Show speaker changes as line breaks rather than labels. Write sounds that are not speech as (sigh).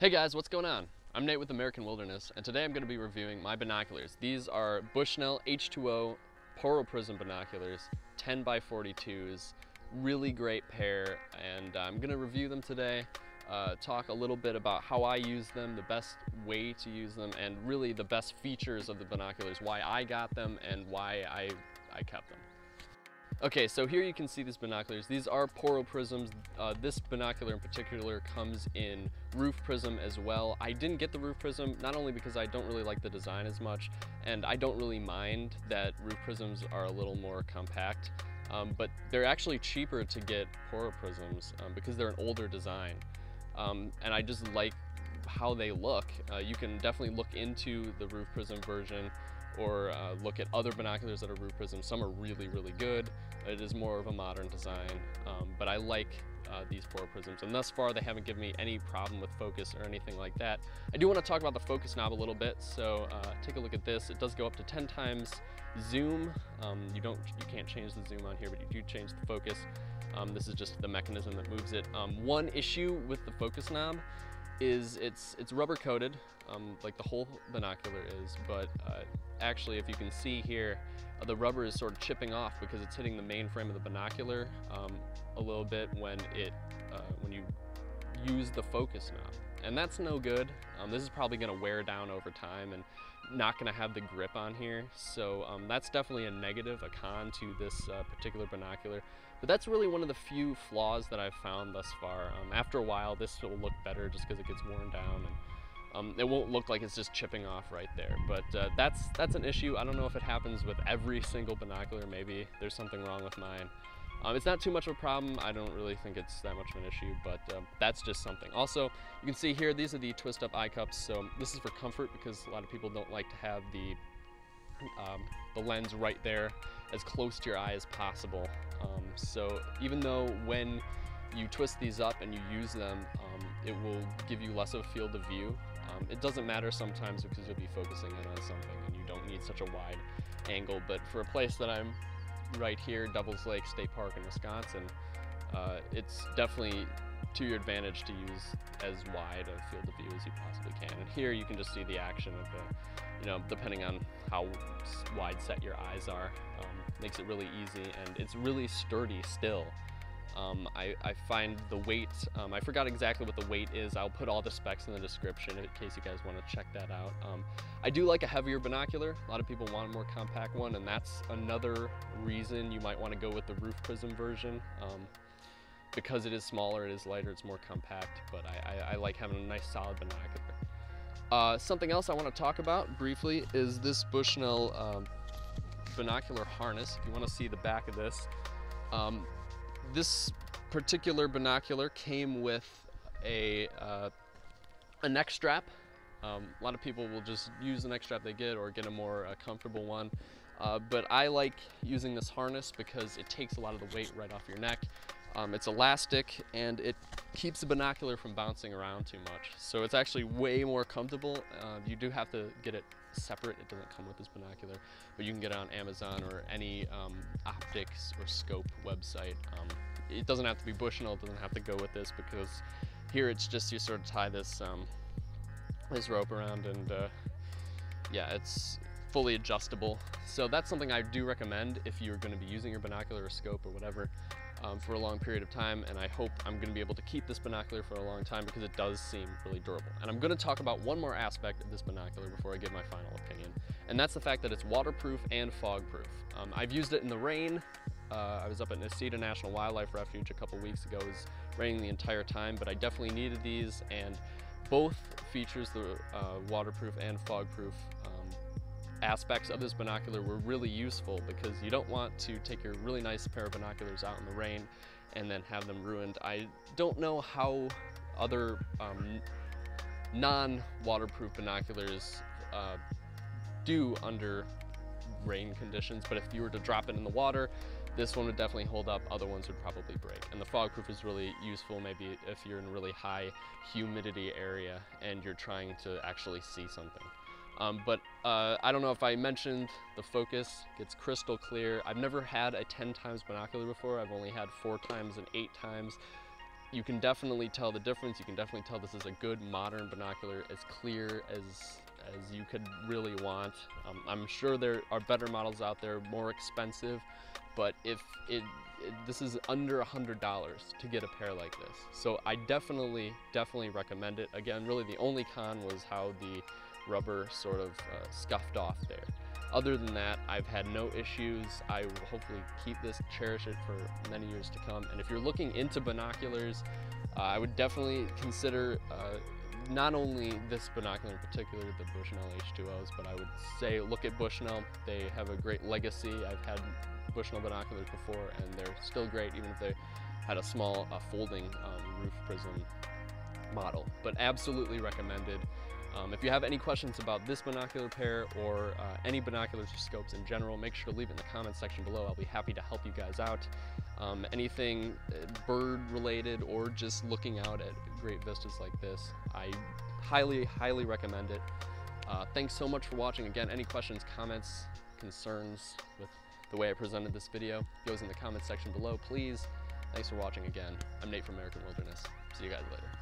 Hey guys, what's going on? I'm Nate with American Wilderness, and today I'm going to be reviewing my binoculars. These are Bushnell H2O Porro Prism binoculars, 10 by 42s, really great pair, and I'm going to review them today, uh, talk a little bit about how I use them, the best way to use them, and really the best features of the binoculars, why I got them, and why I, I kept them. Okay, so here you can see these binoculars. These are Porro prisms. Uh, this binocular in particular comes in roof prism as well. I didn't get the roof prism, not only because I don't really like the design as much, and I don't really mind that roof prisms are a little more compact, um, but they're actually cheaper to get Porro prisms um, because they're an older design. Um, and I just like how they look. Uh, you can definitely look into the roof prism version or uh, look at other binoculars that are roof prism. Some are really, really good. It is more of a modern design, um, but I like uh, these Porro prisms. And thus far, they haven't given me any problem with focus or anything like that. I do want to talk about the focus knob a little bit. So uh, take a look at this. It does go up to 10 times zoom. Um, you don't, you can't change the zoom on here, but you do change the focus. Um, this is just the mechanism that moves it. Um, one issue with the focus knob is it's it's rubber coated, um, like the whole binocular is, but uh, actually if you can see here, uh, the rubber is sort of chipping off because it's hitting the main frame of the binocular um, a little bit when it uh, when you use the focus knob. And that's no good. Um, this is probably gonna wear down over time and not gonna have the grip on here. So um, that's definitely a negative, a con to this uh, particular binocular. But that's really one of the few flaws that I've found thus far. Um, after a while, this will look better just because it gets worn down and um, it won't look like it's just chipping off right there. But uh, that's, that's an issue. I don't know if it happens with every (laughs) single binocular. Maybe there's something wrong with mine. Um, it's not too much of a problem. I don't really think it's that much of an issue, but uh, that's just something. Also, you can see here, these are the twist up eye cups. So this is for comfort because a lot of people don't like to have the, um, the lens right there as close to your eye as possible. Um, so even though when you twist these up and you use them, um, it will give you less of a field of view. Um, it doesn't matter sometimes because you'll be focusing in on something and you don't need such a wide angle, but for a place that I'm right here, Devils Lake State Park in Wisconsin, uh, it's definitely to your advantage to use as wide a field of view as you possibly can. And here you can just see the action of the, you know, depending on how wide set your eyes are, um, makes it really easy and it's really sturdy still. Um, I, I, find the weight, um, I forgot exactly what the weight is. I'll put all the specs in the description in case you guys want to check that out. Um, I do like a heavier binocular. A lot of people want a more compact one and that's another reason you might want to go with the roof prism version. Um, because it is smaller, it is lighter, it's more compact, but I, I, I like having a nice solid binocular. Uh, something else I want to talk about briefly is this Bushnell um, binocular harness. If you want to see the back of this, um, this particular binocular came with a, uh, a neck strap. Um, a lot of people will just use the neck strap they get or get a more uh, comfortable one. Uh, but I like using this harness because it takes a lot of the weight right off your neck. Um, it's elastic and it keeps the binocular from bouncing around too much. So it's actually way more comfortable. Uh, you do have to get it separate. It doesn't come with this binocular, but you can get it on Amazon or any um, optics or scope website. Um, it doesn't have to be Bushnell. It doesn't have to go with this because here it's just you sort of tie this um, this rope around and uh, yeah, it's fully adjustable. So that's something I do recommend if you're going to be using your binocular or scope or whatever um, for a long period of time and I hope I'm going to be able to keep this binocular for a long time because it does seem really durable. And I'm going to talk about one more aspect of this binocular before I give my final opinion and that's the fact that it's waterproof and fog proof. Um, I've used it in the rain. Uh, I was up at Necedah National Wildlife Refuge a couple weeks ago. It was raining the entire time but I definitely needed these and both features the uh, waterproof and fog proof aspects of this binocular were really useful because you don't want to take your really nice pair of binoculars out in the rain and then have them ruined. I don't know how other um, non-waterproof binoculars uh, do under rain conditions, but if you were to drop it in the water, this one would definitely hold up, other ones would probably break. And the fog proof is really useful maybe if you're in a really high humidity area and you're trying to actually see something. Um, but uh, I don't know if I mentioned the focus gets crystal clear. I've never had a 10 times binocular before. I've only had four times and eight times. you can definitely tell the difference. You can definitely tell this is a good modern binocular, as clear as as you could really want. Um, I'm sure there are better models out there, more expensive, but if it, it this is under a hundred dollars to get a pair like this. So I definitely, definitely recommend it. Again, really the only con was how the rubber sort of uh, scuffed off there. Other than that, I've had no issues. I will hopefully keep this, cherish it for many years to come. And if you're looking into binoculars, uh, I would definitely consider uh, not only this binocular in particular, the Bushnell H2Os, but I would say look at Bushnell. They have a great legacy. I've had Bushnell binoculars before and they're still great even if they had a small uh, folding um, roof prism model, but absolutely recommended. Um, if you have any questions about this binocular pair or uh, any binoculars or scopes in general, make sure to leave it in the comments section below. I'll be happy to help you guys out. Um, anything uh, bird related or just looking out at great vistas like this, I highly, highly recommend it. Uh, thanks so much for watching. Again, any questions, comments, concerns with the way I presented this video, goes in the comments section below, please. Thanks for watching again. I'm Nate from American Wilderness. See you guys later.